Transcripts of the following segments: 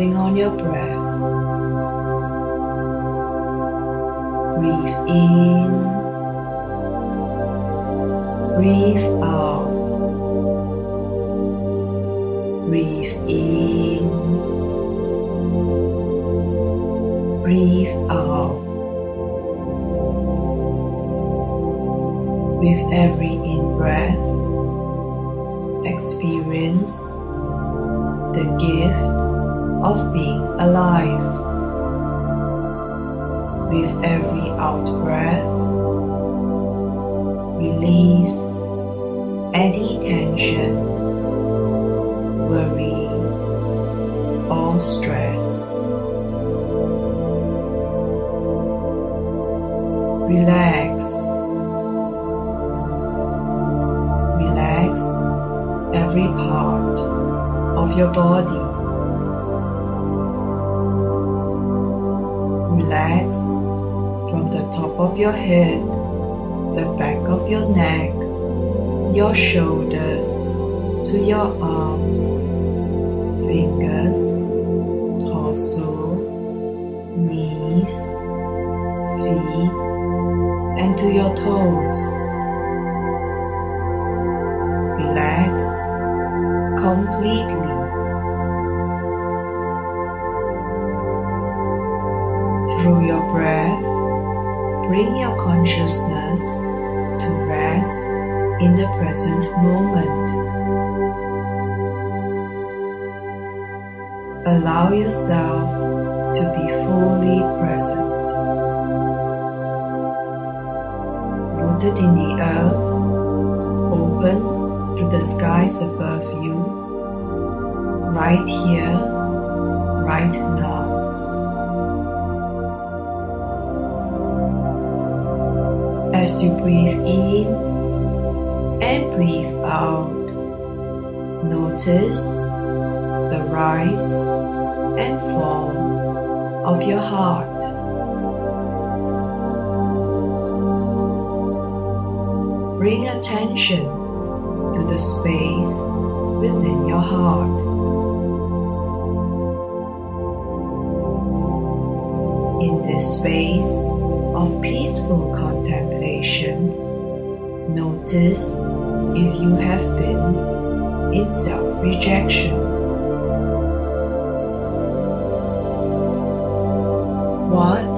focusing on your breath. Breathe in, breathe out. Breathe in, breathe out. With every in breath, experience the gift of being alive. With every out breath, release any tension, worry, or stress. Relax. Relax every part of your body. Relax from the top of your head, the back of your neck, your shoulders to your arms, your breath, bring your consciousness to rest in the present moment. Allow yourself to be fully present. Rooted in the earth, open to the skies above you, right here, right now. As you breathe in and breathe out, notice the rise and fall of your heart. Bring attention to the space within your heart. In this space of peaceful contemplation, notice if you have been in self rejection. What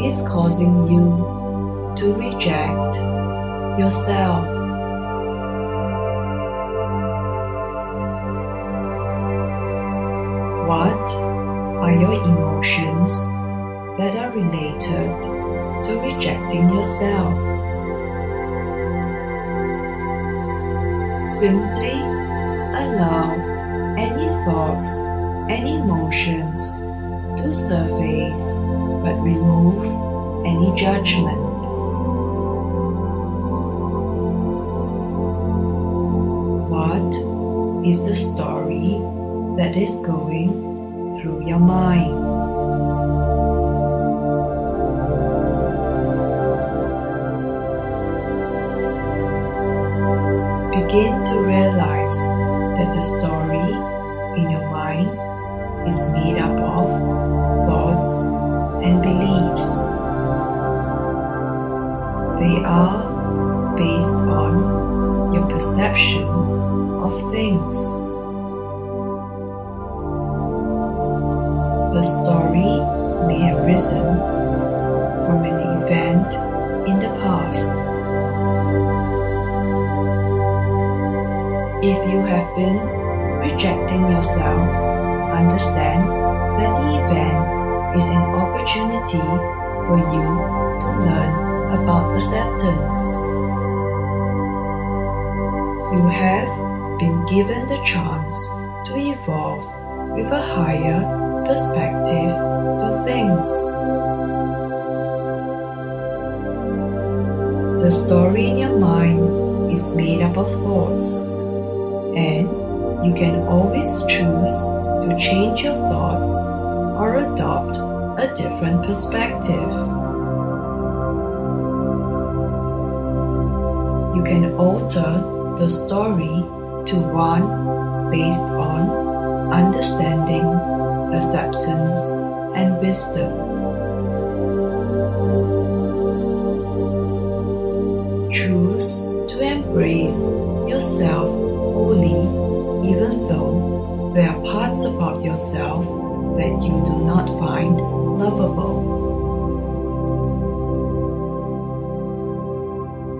is causing you to reject yourself? What are your emotions that are related to rejecting yourself? Simply allow any thoughts and emotions to surface but remove any judgment. What is the story that is going through your mind? Is made up of thoughts and beliefs. They are based on your perception of things. The story may have risen from an event in the past. If you have been rejecting yourself, understand that the event is an opportunity for you to learn about acceptance. You have been given the chance to evolve with a higher perspective to things. The story in your mind is made up of thoughts, and you can always choose to change your thoughts or adopt a different perspective. you can alter the story to one based on understanding, acceptance, and wisdom. Choose to embrace yourself fully, even though there are parts about yourself that you do not find lovable.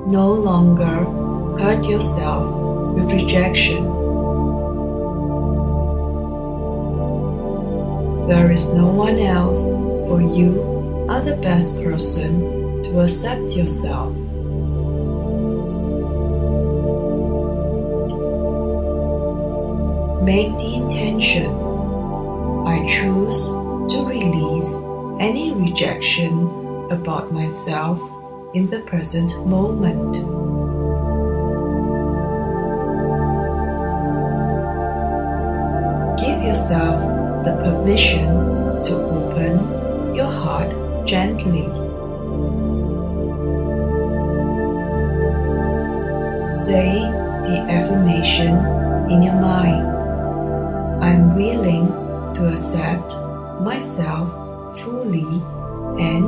No longer hurt yourself with rejection. There is no one else, for you are the best person to accept yourself. Make the intention. I choose to release any rejection about myself in the present moment. Give yourself the permission to open your heart gently. Say the affirmation in your mind. I'm willing to accept myself fully and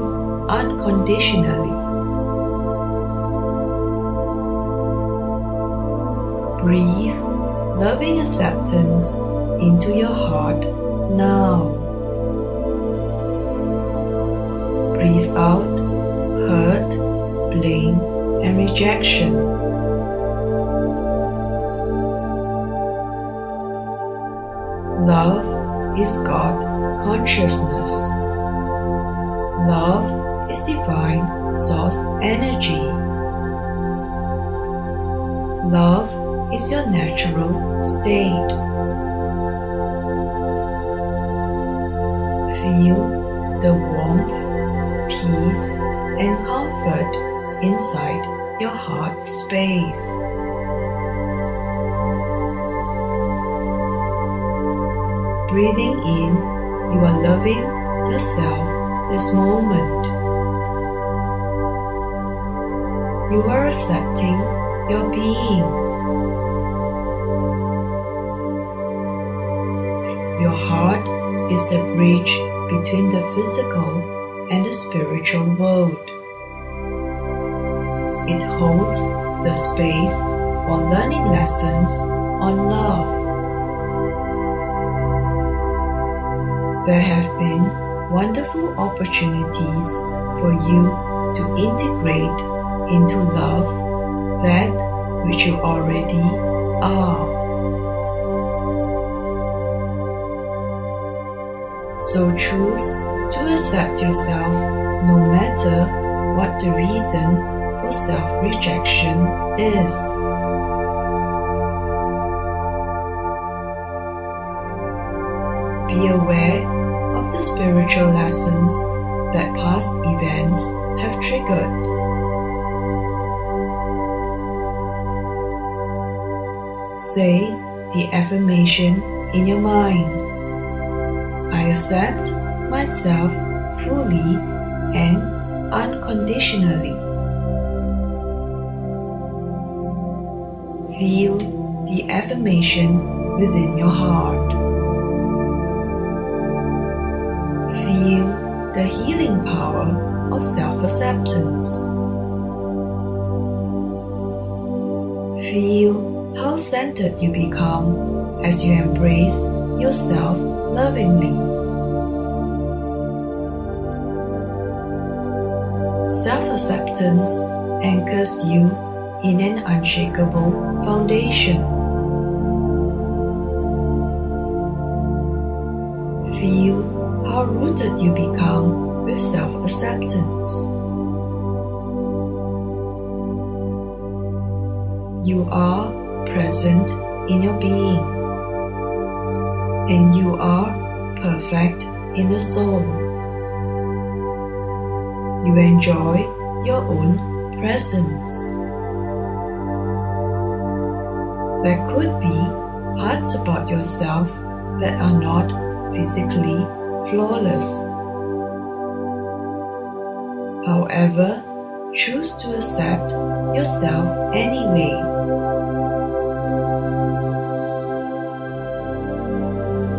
unconditionally. Breathe loving acceptance into your heart now. Breathe out hurt, blame, and rejection. Is God consciousness. Love is divine source energy. Love is your natural state. Feel the warmth, peace, and comfort inside your heart space. Breathing in, you are loving yourself this moment. You are accepting your being. Your heart is the bridge between the physical and the spiritual world. It holds the space for learning lessons on love. There have been wonderful opportunities for you to integrate into love that which you already are. So choose to accept yourself no matter what the reason for self rejection is. Be aware the spiritual lessons that past events have triggered. Say the affirmation in your mind. I accept myself fully and unconditionally. Feel the affirmation within your heart. The healing power of self acceptance. Feel how centered you become as you embrace yourself lovingly. Self acceptance anchors you in an unshakable foundation. Feel how rooted you become with self acceptance. You are present in your being, and you are perfect in the soul. You enjoy your own presence. There could be parts about yourself that are not physically flawless. However, choose to accept yourself anyway.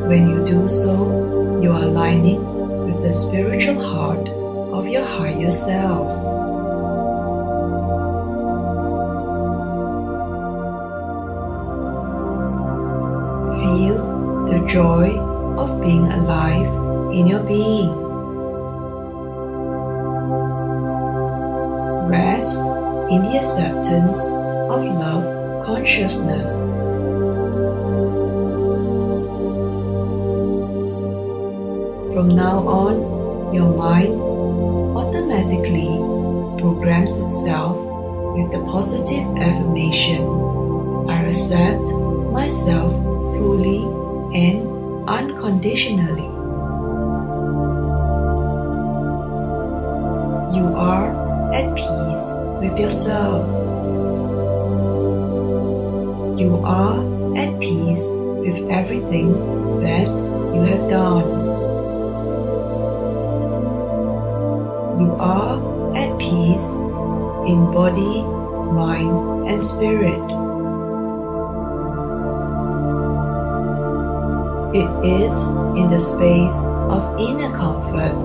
When you do so, you are aligning with the spiritual heart of your higher self. Feel the joy of being alive in your being. Rest in the acceptance of love consciousness. From now on, your mind automatically programs itself with the positive affirmation I accept myself fully and unconditionally. Are at peace with yourself. You are at peace with everything that you have done. You are at peace in body, mind, and spirit. It is in the space of inner comfort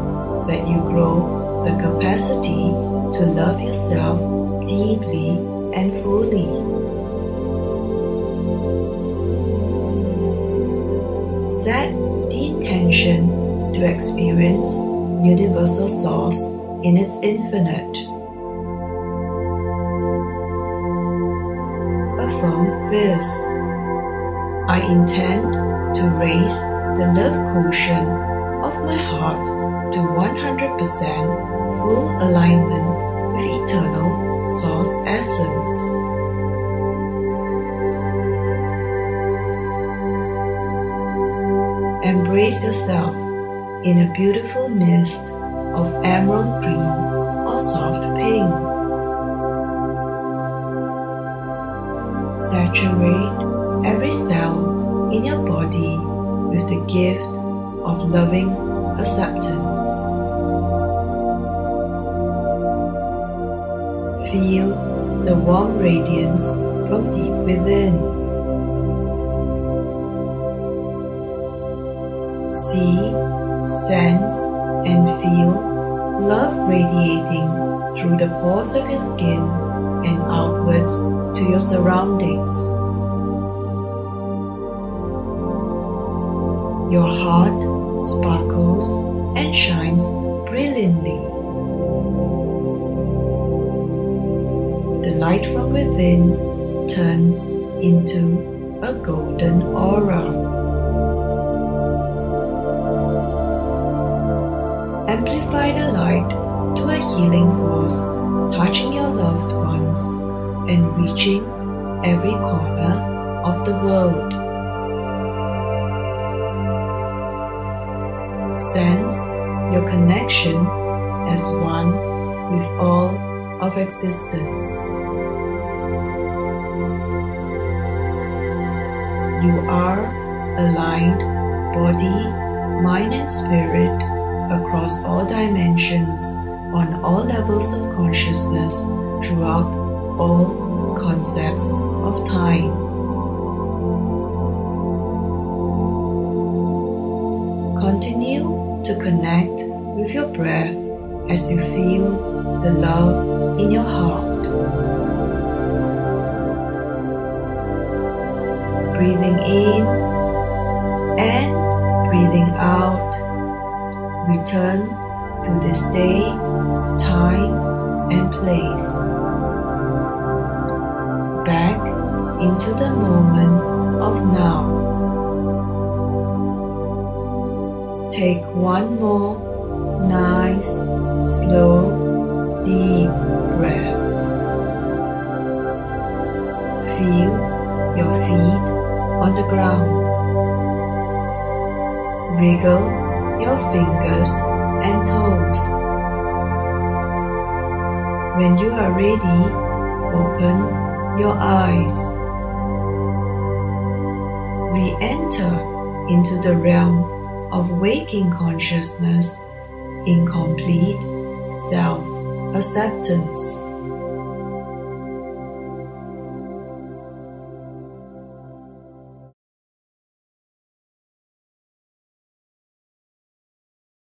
that you grow the capacity to love yourself deeply and fully. Set the intention to experience Universal Source in its infinite. Affirm this I intend to raise the love quotient of my heart to 100% full alignment with eternal Source Essence. Embrace yourself in a beautiful mist of emerald green or soft pink. Saturate every cell in your body with the gift of loving acceptance. Feel the warm radiance from deep within. See, sense, and feel love radiating through the pores of your skin and outwards to your surroundings. Your heart sparkles and shines brilliantly. Light from within turns into a golden aura. Amplify the light to a healing force, touching your loved ones and reaching every corner of the world. Sense your connection as one with all of existence. You are aligned body, mind, and spirit across all dimensions, on all levels of consciousness, throughout all concepts of time. Continue to connect with your breath as you feel the love in your heart. Breathing in and breathing out return to this day, time, and place. Back into the moment of now. Take one more nice, slow, deep breath. Feel your feet on the ground. Wriggle your fingers and toes. When you are ready, open your eyes. We enter into the realm of waking consciousness in complete self acceptance